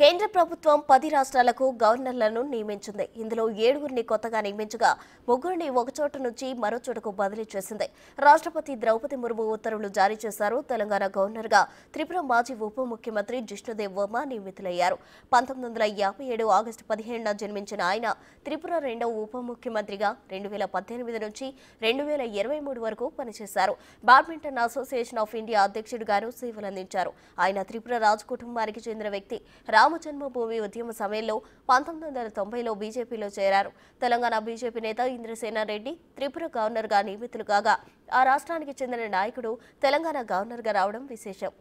కేంద్ర ప్రభుత్వం పది రాష్ట్రాలకు గవర్నర్లను నియమించింది. ఇందులో ఏడుగురిని కొత్తగా నియమించగా ముగ్గురిని ఒకచోట నుంచి మరో చోటకు బదిలీ చేసింది. రాష్ట్రపతి ద్రౌపది ముర్ము ఉత్తర్వులు జారీ చేశారు. తెలంగాణ గవర్నర్గా త్రిపుర మాజీ ఉప ముఖ్యమంత్రి జిష్ణుదేవ్ వర్మ నియమితులయ్యారు. పంతొమ్మిది వందల యాభై ఏడు ఆగస్టు పదిహేడున జన్మించిన ఆయన త్రిపుర రెండవ ఉప ముఖ్యమంత్రిగా రెండు వేల పద్దెనిమిది నుంచి రెండు వేల ఇరవై మూడు వరకు పనిచేశారు. బ్యాడ్మింటన్ అసోసియేషన్ ఆఫ్ ఇండియా అధ్యక్షుడిగాను సేవలందించారు. ఆయన త్రిపుర రాజ్ కుటుంబానికి చెందిన వ్యక్తి. రామ జన్మభూమి ఉద్యమ సమయంలో పంతొమ్మిది వందల తొంభైలో బీజేపీలో చేరారు. తెలంగాణ బీజేపీ నేత ఇంద్రసేన రెడ్డి త్రిపుర గవర్నర్గా నియమితులు కాగా ఆ రాష్ట్రానికి చెందిన నాయకుడు తెలంగాణ గవర్నర్గా రావడం విశేషం.